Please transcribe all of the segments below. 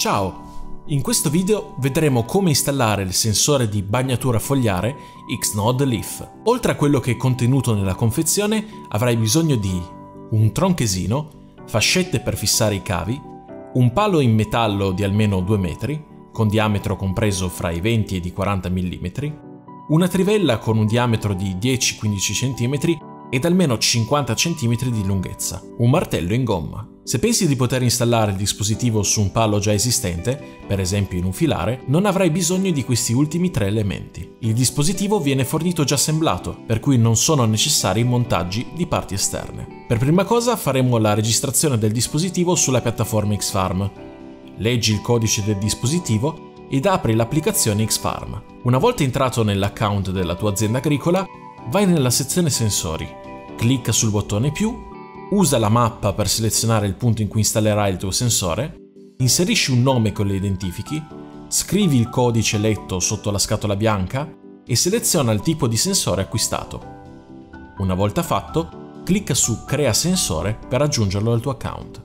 Ciao! In questo video vedremo come installare il sensore di bagnatura fogliare Xnode Leaf. Oltre a quello che è contenuto nella confezione avrai bisogno di un tronchesino, fascette per fissare i cavi, un palo in metallo di almeno 2 metri, con diametro compreso fra i 20 e i 40 mm, una trivella con un diametro di 10-15 cm ed almeno 50 cm di lunghezza, un martello in gomma. Se pensi di poter installare il dispositivo su un palo già esistente, per esempio in un filare, non avrai bisogno di questi ultimi tre elementi. Il dispositivo viene fornito già assemblato, per cui non sono necessari montaggi di parti esterne. Per prima cosa faremo la registrazione del dispositivo sulla piattaforma Xfarm. Leggi il codice del dispositivo ed apri l'applicazione Xfarm. Una volta entrato nell'account della tua azienda agricola, vai nella sezione sensori, clicca sul bottone più usa la mappa per selezionare il punto in cui installerai il tuo sensore, inserisci un nome con le identifichi, scrivi il codice letto sotto la scatola bianca e seleziona il tipo di sensore acquistato. Una volta fatto, clicca su Crea sensore per aggiungerlo al tuo account.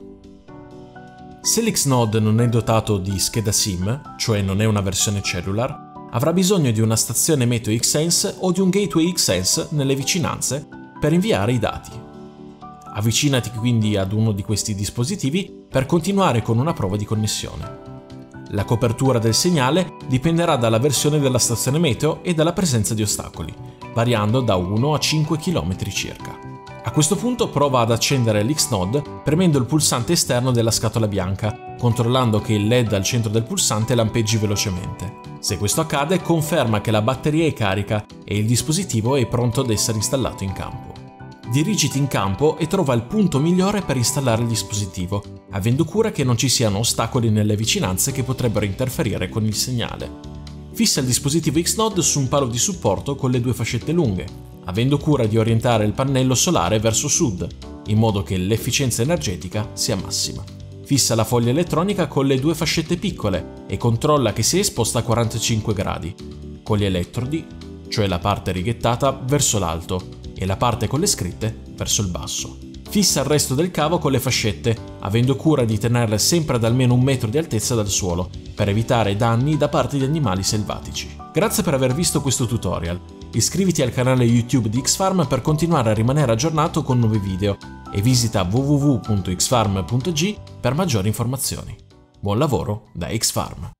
Se l'Xnode non è dotato di scheda SIM, cioè non è una versione cellular, avrà bisogno di una stazione Meteo Xsense o di un gateway Xsense nelle vicinanze per inviare i dati. Avvicinati quindi ad uno di questi dispositivi per continuare con una prova di connessione. La copertura del segnale dipenderà dalla versione della stazione meteo e dalla presenza di ostacoli, variando da 1 a 5 km circa. A questo punto prova ad accendere l'Xnode premendo il pulsante esterno della scatola bianca, controllando che il LED al centro del pulsante lampeggi velocemente. Se questo accade, conferma che la batteria è carica e il dispositivo è pronto ad essere installato in campo dirigiti in campo e trova il punto migliore per installare il dispositivo, avendo cura che non ci siano ostacoli nelle vicinanze che potrebbero interferire con il segnale. Fissa il dispositivo Xnode su un palo di supporto con le due fascette lunghe, avendo cura di orientare il pannello solare verso sud, in modo che l'efficienza energetica sia massima. Fissa la foglia elettronica con le due fascette piccole e controlla che sia esposta a 45 gradi, con gli elettrodi, cioè la parte righettata, verso l'alto e la parte con le scritte verso il basso. Fissa il resto del cavo con le fascette, avendo cura di tenerle sempre ad almeno un metro di altezza dal suolo, per evitare danni da parte di animali selvatici. Grazie per aver visto questo tutorial. Iscriviti al canale YouTube di Xfarm per continuare a rimanere aggiornato con nuovi video e visita www.xfarm.g per maggiori informazioni. Buon lavoro da Xfarm!